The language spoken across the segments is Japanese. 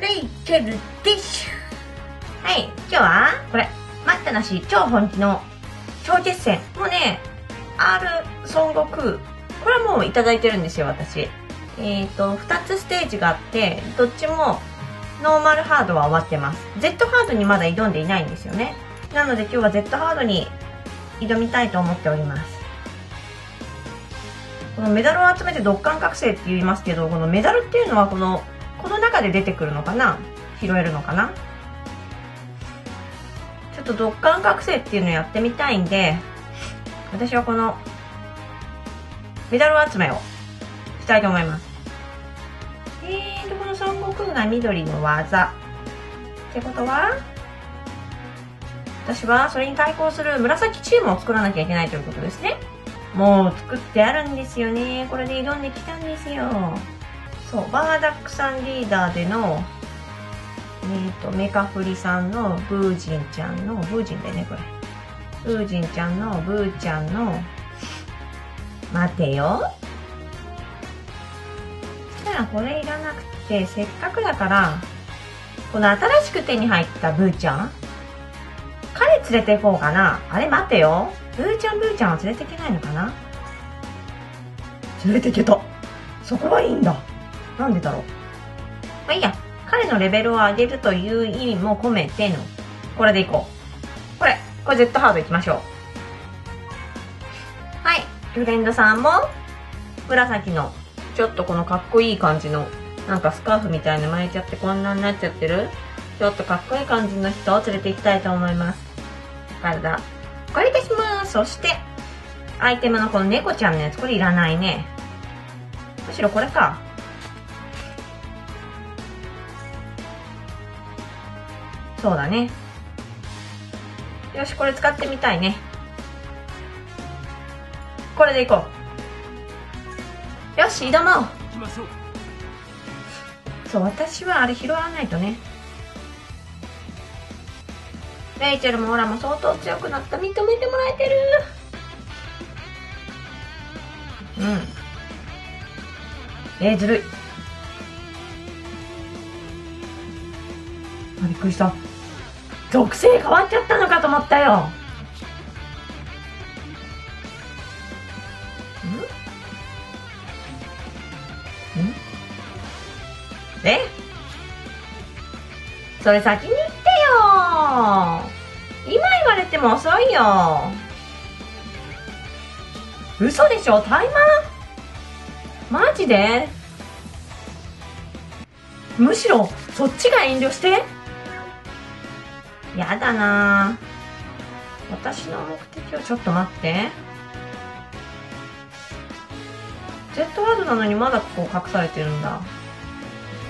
レイチェルです。はい、今日は、これ、待ったなし、超本気の超決戦。もうね、R 孫悟空。これはもういただいてるんですよ、私。えっ、と、2つステージがあって、どっちもノーマルハードは終わってます。Z ハードにまだ挑んでいないんですよね。なので今日は Z ハードに挑みたいと思っております。このメダルを集めて独感覚醒って言いますけど、このメダルっていうのは、この中で出てくるのかな？拾えるのかな？ちょっと独感覚醒っていうのやってみたいんで、私はこの、メダル集めをしたいと思います。えーと、この孫悟空が緑の技。ってことは、私はそれに対抗する紫チームを作らなきゃいけないということですね。もう作ってあるんですよね。これで挑んできたんですよ。そう、バーダックさんリーダーでの、えーと、メカフリさんのブージンちゃんの、ブージンだよね、これ。ブージンちゃんの、ブーちゃんの、待てよ。そしたらこれいらなくて、せっかくだから、この新しく手に入ったブーちゃん彼連れて行こうかな。あれ待てよ。ブーちゃんブーちゃんは連れていけないのかな連れていけた。そこはいいんだ。なんでだろう？まあいいや。彼のレベルを上げるという意味も込めての、これでいこう。これ、これ Z ハードいきましょう。はい。フレンドさんも、紫の、ちょっとこのかっこいい感じの、なんかスカーフみたいな巻いちゃってこんなになっちゃってるちょっとかっこいい感じの人を連れて行きたいと思います。体、お借りいたします。そして、アイテムのこの猫ちゃんのやつ、これいらないね。むしろこれか。そうだね。よし、これ使ってみたいね。これでいこう。よし、挑もう。そう、私はあれ拾わないとね。レイチェルもオラも相当強くなった。認めてもらえてる。うん。えー、ずるい。あ、びっくりした。属性変わっちゃったのかと思ったよ。ん？ん？え？それ先に言ってよ。今言われても遅いよ。嘘でしょ？タイマー？マジで？むしろそっちが遠慮して？やだな。私の目的をちょっと待って。Z ワードなのにまだここ隠されてるんだ。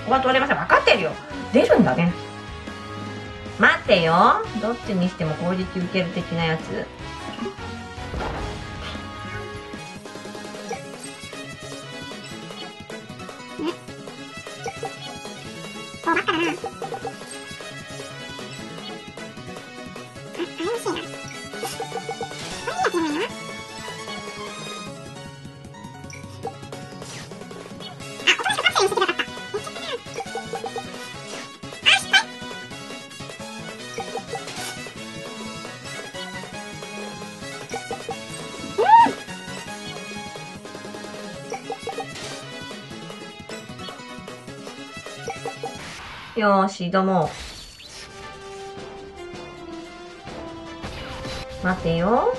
ここは通れません。分かってるよ。出るんだね。待ってよ。どっちにしても攻撃受ける的なやつ。あ、いいやつじゃないな。あ、おとなしくカプセルにしてくださった。やっちゃったな。あ、失敗よーし、どうも。待てよ。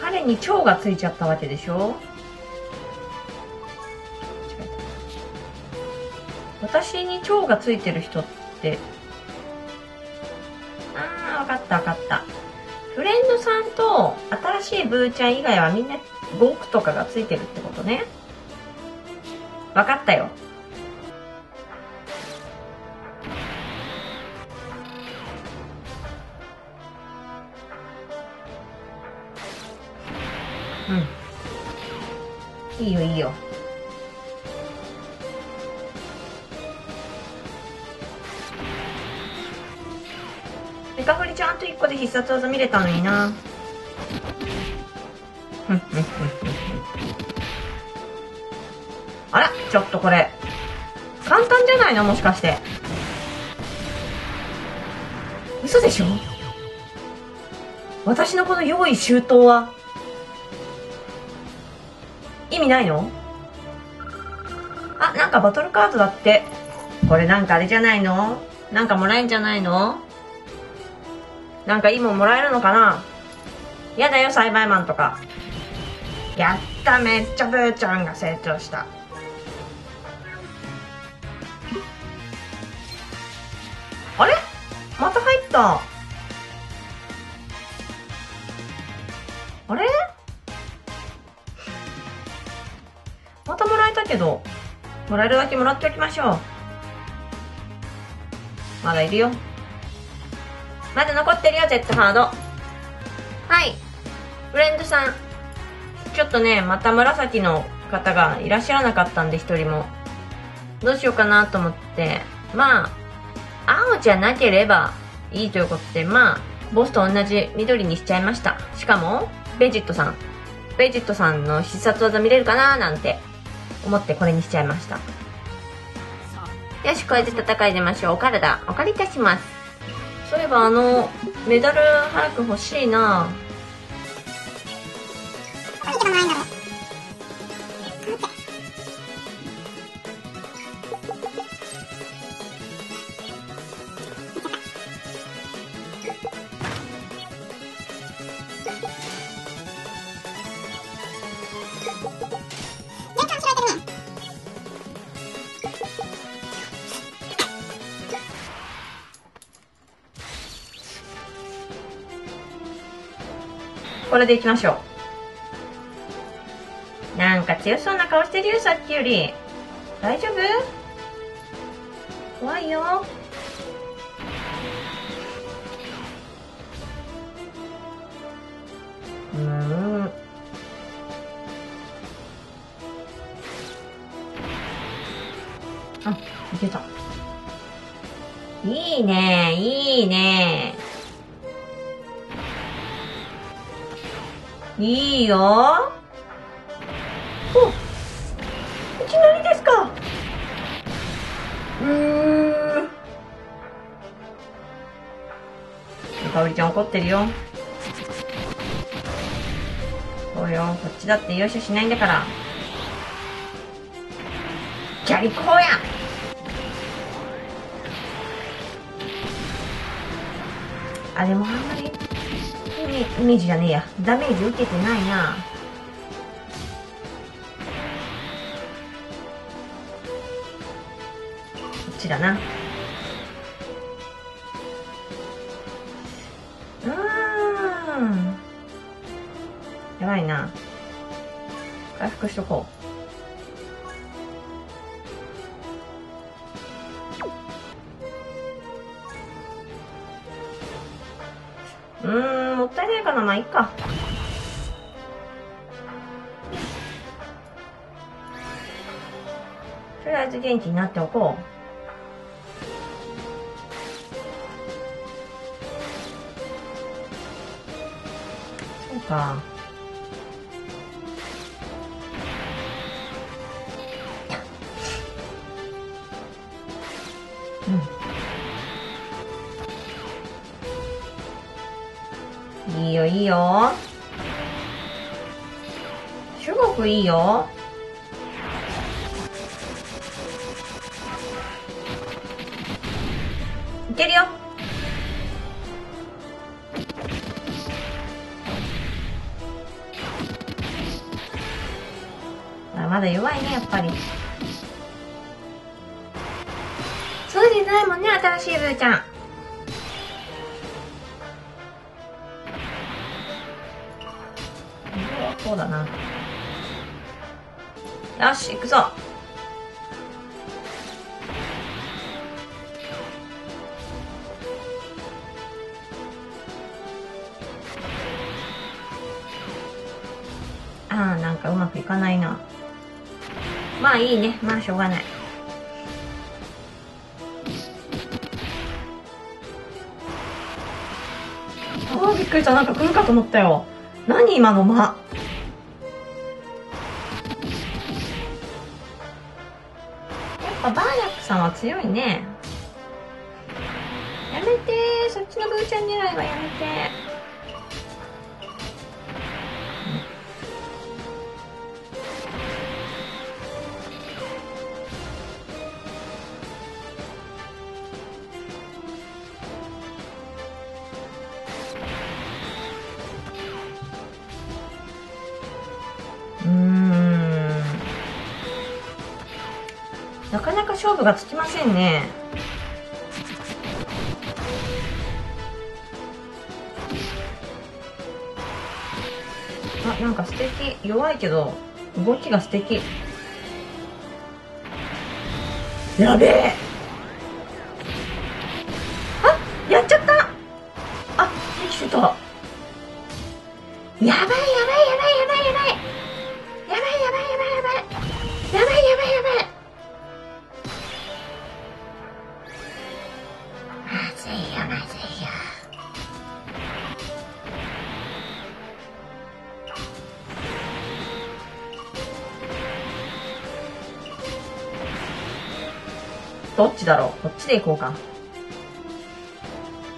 彼に蝶がついちゃったわけでしょ？私に蝶がついてる人って、あー、わかったわかった。フレンドさんと新しいブーちゃん以外はみんな5億とかがついてるってことね。わかったよ。うん。いいよいいよ。メカフリちゃんと1個で必殺技見れたのにな。あら、ちょっとこれ。簡単じゃないの？もしかして嘘でしょ？私のこの用意周到は味ないの？あ、なんかバトルカードだって。これなんかあれじゃないの？なんかもらえんじゃないの？なんかいいもんもらえるのかな？やだよ、栽培マンとか。やった、めっちゃブーちゃんが成長した。あれ？また入った。あれ？またもらえたけど、もらえるだけもらっておきましょう。まだいるよ。まだ残ってるよ、Z ハード。はい。フレンドさん。ちょっとね、また紫の方がいらっしゃらなかったんで、一人も。どうしようかなと思って。まあ、青じゃなければいいということで、まあ、ボスと同じ緑にしちゃいました。しかも、ベジットさん。ベジットさんの必殺技見れるかななんて思ってこれにしちゃいました。よし、これで戦い出ましょう。お体、お借りいたします。そういえばあの、メダル早く欲しいなぁこれでいきましょう。なんか強そうな顔してるよ、さっきより。大丈夫？怖いよ。うん。あ、いけた。いいね、いいね。いいよ。お、いきなりですか。うーん。かおりちゃん怒ってるよ。そうよ、こっちだって優勝しないんだから。キャリコーやあ、でもあんまり、イメイメージじゃねえや。ダメージ受けてないな。こっちだな。うーん。やばいな。回復しとこう。いい。か。とりあえず元気になっておこう。そうか。いいよ、いいよ。すごくいいよ。いけるよ。あまだ弱いね、やっぱり。そうじゃないもんね、新しいブーちゃん。そうだな。よし、行くぞ。ああ、なんかうまくいかないな。まあいいね。まあしょうがない。ああ、びっくりした。なんか来るかと思ったよ。何今の間？さんは強いね。やめてそっちのブーちゃん狙いはやめて。勝負がつきませんね。あ、なんか素敵。弱いけど、動きが素敵。やべえあやっちゃったあ、フィニッシュと。やばいやばいどっちだろう？こっちで行こうか。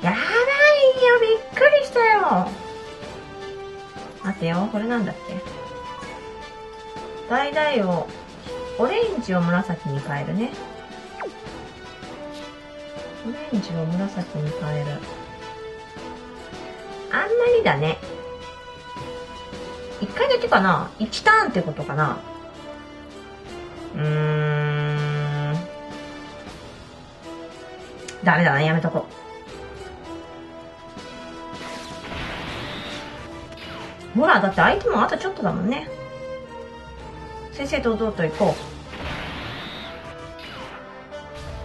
やばいよびっくりしたよ待てよ、これなんだっけ？橙を、オレンジを紫に変えるね。オレンジを紫に変える。あんまりだね。一回だけかな ?1 ターンってことかなうーん。ダメだな、やめとこう。ほら、だって相手もあとちょっとだもんね。先生堂々と行こ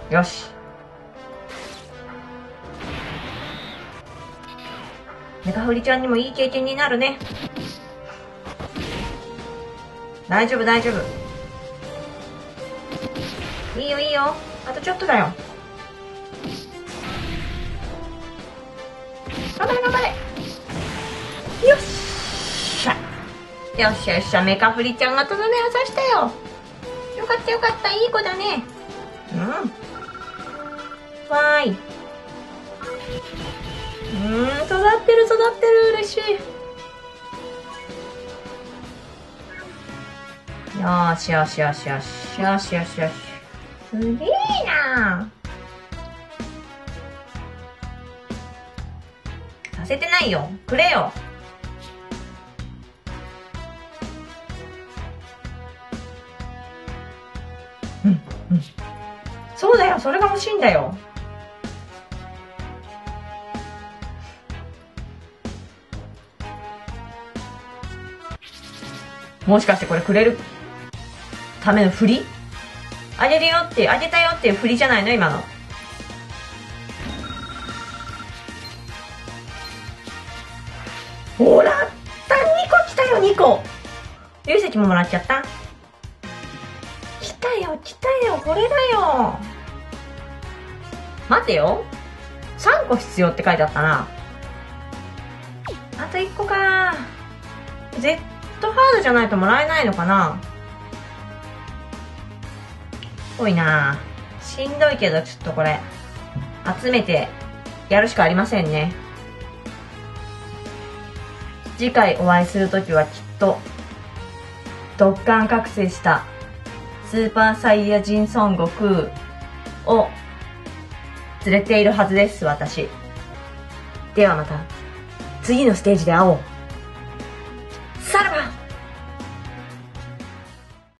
う。よし。メカフリちゃんにもいい経験になるね。大丈夫、大丈夫。いいよ、いいよ。あとちょっとだよ。よしよし、メカフリちゃんがとどめを刺したよ。よかったよかった、いい子だね。うん。わーい。うーん、育ってる育ってる、嬉しい。よしよしよしよし、よしよしよし。すげえなさせてないよ。くれよ。うん、うん。そうだよ、それが欲しいんだよ。もしかしてこれくれる？ための振り？あげるよって、あげたよっていう振りじゃないの？今の。ほらった2個来たよ2個有石ももらっちゃったたよ来たよこれだよ。待てよ。3個必要って書いてあったな。あと1個か。Z ハードじゃないともらえないのかな。多いな。しんどいけどちょっとこれ。集めてやるしかありませんね。次回お会いするときはきっとドッカン覚醒した。スーパーサイヤ人孫悟空を連れているはずです私。ではまた次のステージで会おう。